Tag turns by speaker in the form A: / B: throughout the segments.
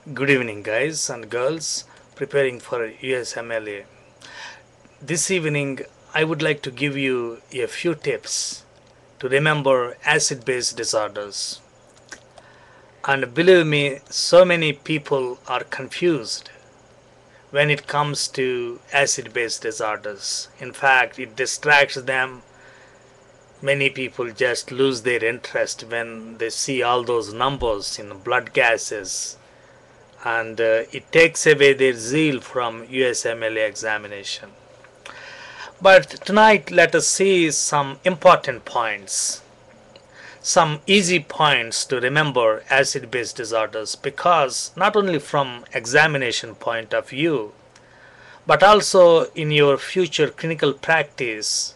A: Good evening, guys and girls preparing for USMLE. This evening, I would like to give you a few tips to remember acid base disorders. And believe me, so many people are confused when it comes to acid base disorders. In fact, it distracts them. Many people just lose their interest when they see all those numbers in blood gases and uh, it takes away their zeal from USMLE examination. But tonight let us see some important points, some easy points to remember acid base disorders because not only from examination point of view but also in your future clinical practice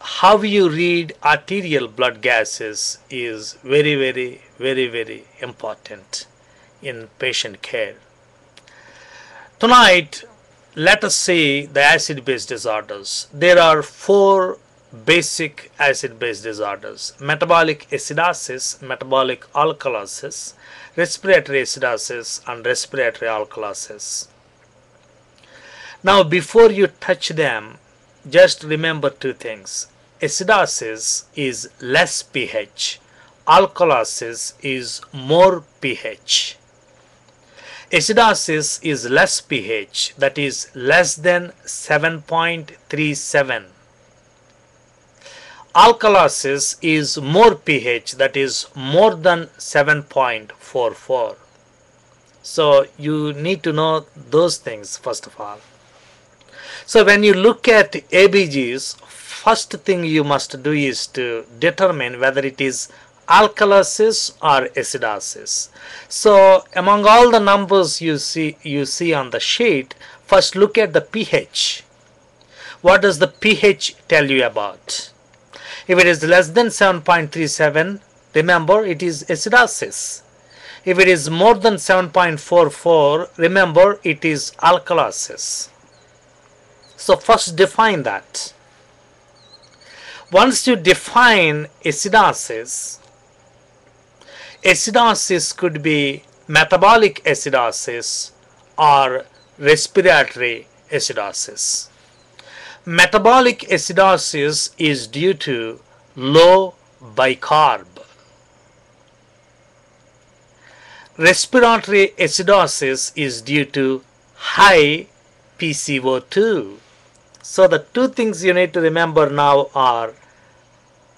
A: how you read arterial blood gases is very very very very important in patient care. Tonight let us see the acid base disorders. There are four basic acid base disorders. Metabolic acidosis metabolic alkalosis respiratory acidosis and respiratory alkalosis. Now before you touch them just remember two things. Acidosis is less pH, alkalosis is more pH. Acidosis is less pH, that is less than 7.37. Alkalosis is more pH, that is more than 7.44. So you need to know those things first of all. So when you look at ABGs, first thing you must do is to determine whether it is alkalosis or acidosis. So among all the numbers you see you see on the sheet, first look at the pH. What does the pH tell you about? If it is less than 7.37, remember it is acidosis. If it is more than 7.44, remember it is alkalosis. So first define that. Once you define acidosis, acidosis could be metabolic acidosis or respiratory acidosis. Metabolic acidosis is due to low bicarb. Respiratory acidosis is due to high PCO2. So the two things you need to remember now are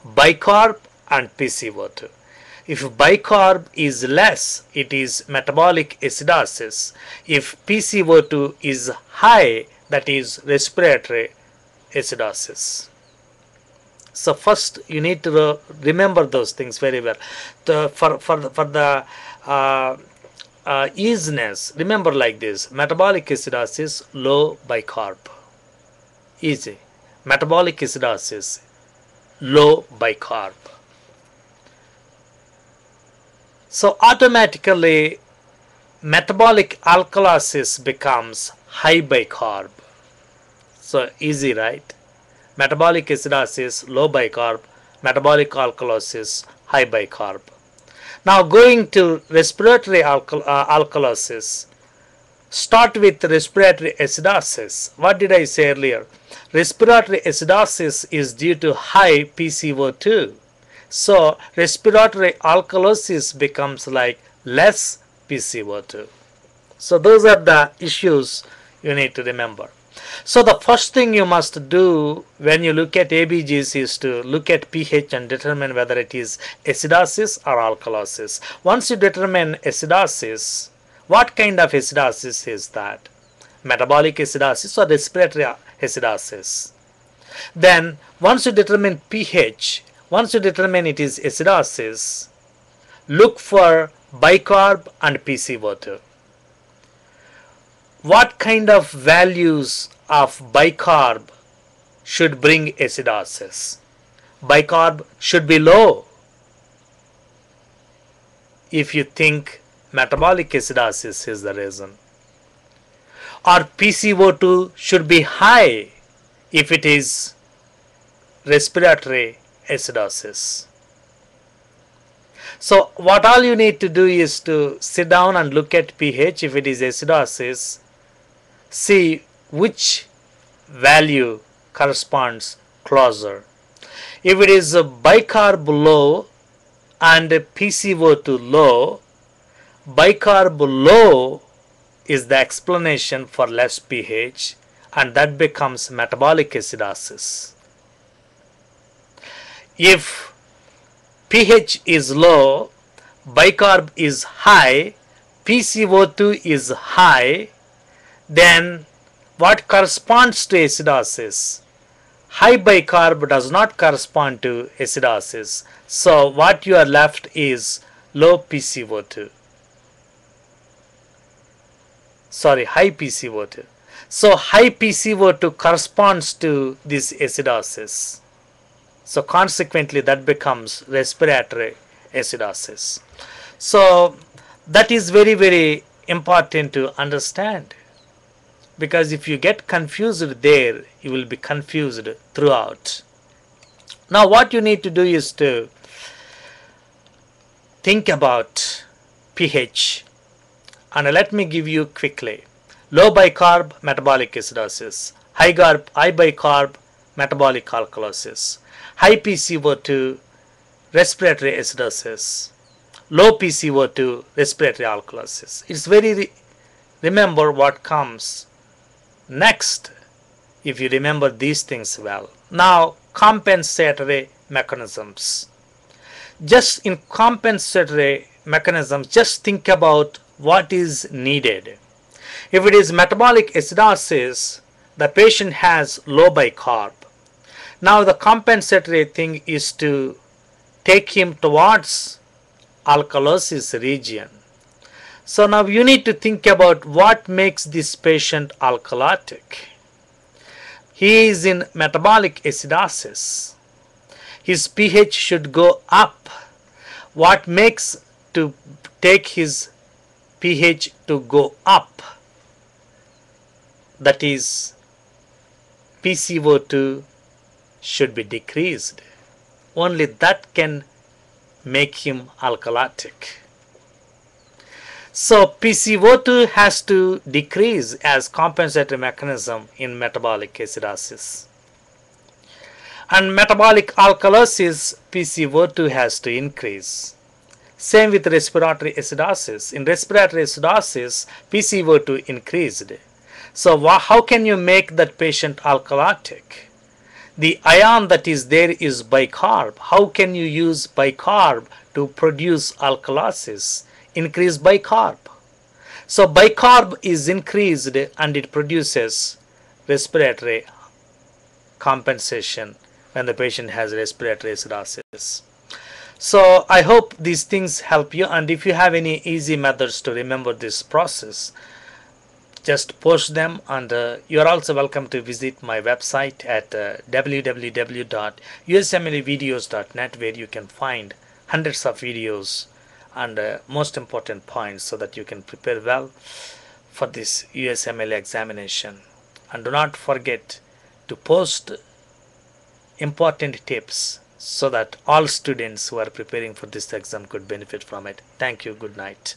A: bicarb and PCO2. If bicarb is less, it is metabolic acidosis. If PCO2 is high, that is respiratory acidosis. So first you need to remember those things very well. The, for, for, for the uh, uh, easiness, remember like this, metabolic acidosis, low bicarb. Easy. Metabolic acidosis, low bicarb. So automatically metabolic alkalosis becomes high bicarb. So easy, right? Metabolic acidosis, low bicarb, metabolic alkalosis, high bicarb. Now going to respiratory alkal uh, alkalosis. Start with respiratory acidosis. What did I say earlier? Respiratory acidosis is due to high PCO2. So respiratory alkalosis becomes like less PCO2. So those are the issues you need to remember. So the first thing you must do when you look at ABGs is to look at pH and determine whether it is acidosis or alkalosis. Once you determine acidosis, what kind of acidosis is that? Metabolic acidosis or respiratory acidosis? Then once you determine pH, once you determine it is acidosis, look for bicarb and PCO2. What kind of values of bicarb should bring acidosis? Bicarb should be low. If you think metabolic acidosis is the reason. Or PCO2 should be high if it is respiratory acidosis. So what all you need to do is to sit down and look at pH if it is acidosis, see which value corresponds closer. If it is bicarb low and PCO2 low, bicarb low is the explanation for less pH and that becomes metabolic acidosis. If pH is low, bicarb is high, PCO2 is high, then what corresponds to acidosis? High bicarb does not correspond to acidosis. So what you are left is low PCO2. Sorry, high PCO2. So high PCO2 corresponds to this acidosis. So consequently that becomes respiratory acidosis. So that is very very important to understand because if you get confused there you will be confused throughout. Now what you need to do is to think about pH and let me give you quickly low bicarb metabolic acidosis, high, carb, high bicarb metabolic alkalosis, high PCO2 respiratory acidosis, low PCO2 respiratory alkalosis. It's very re remember what comes next if you remember these things well. Now compensatory mechanisms. Just in compensatory mechanisms, just think about what is needed. If it is metabolic acidosis, the patient has low bicarb. Now the compensatory thing is to take him towards alkalosis region. So now you need to think about what makes this patient alkalotic. He is in metabolic acidosis. His pH should go up. What makes to take his pH to go up? That is PCO2 should be decreased. Only that can make him alkalotic. So PCO2 has to decrease as compensatory mechanism in metabolic acidosis. And metabolic alkalosis PCO2 has to increase. Same with respiratory acidosis. In respiratory acidosis PCO2 increased. So how can you make that patient alkalotic? The ion that is there is bicarb. How can you use bicarb to produce alkalosis? Increase bicarb. So bicarb is increased and it produces respiratory compensation when the patient has respiratory acidosis. So I hope these things help you and if you have any easy methods to remember this process, just post them and uh, you are also welcome to visit my website at uh, www.usmlevideos.net where you can find hundreds of videos and uh, most important points so that you can prepare well for this USMLE examination and do not forget to post important tips so that all students who are preparing for this exam could benefit from it. Thank you. Good night.